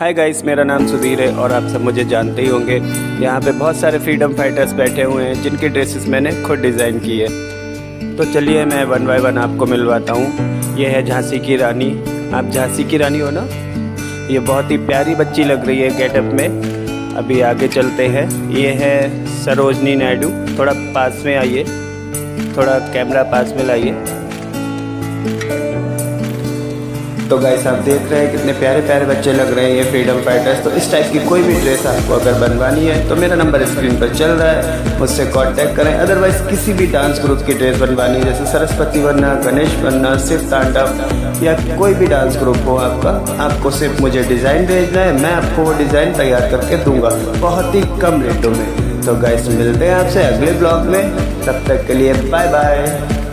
Hi guys मेरा नाम सुधीर है और आप सब मुझे जानते ही होंगे। यहाँ पे बहुत सारे फ्रीडम फाइटर्स बैठे हुए हैं, जिनकी ड्रेसेस मैंने खुद डिज़ाइन की है। तो चलिए मैं वन बाय वन आपको मिलवाता हूँ। ये है झांसी की रानी। आप झांसी की रानी हो ना? ये बहुत ही प्यारी बच्ची लग रही है गेटअप में। अभी आगे चलते हैं। ये है सरोजनी नायडू। थोड़ा पास में आइए। थोड़ा कैमरा पास में लाइए। तो गाइस आप देख रहे हैं कितने प्यारे प्यारे बच्चे लग रहे हैं ये फ्रीडम फाइटर्स तो इस टाइप की कोई भी ड्रेस आपको अगर बनवानी है तो मेरा नंबर स्क्रीन पर चल रहा है। मुझसे कॉन्टैक्ट करें। अदरवाइज़ किसी भी डांस ग्रुप की ड्रेस बनवानी है, जैसे सरस्वती बनना गणेश बनना शिव तांडव या कोई भी डांस ग्रुप हो आपका, आपको सिर्फ़ मुझे डिज़ाइन भेजना है, मैं आपको वो डिज़ाइन तैयार करके दूँगा, बहुत ही कम रेटों में। तो गाइस मिलते हैं आपसे अगले ब्लॉग में। तब तक के लिए बाय बाय